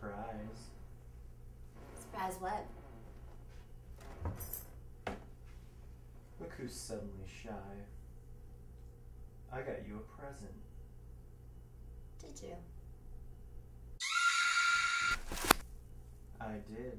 Surprise. Surprise what? Look who's suddenly shy. I got you a present. Did you? I did.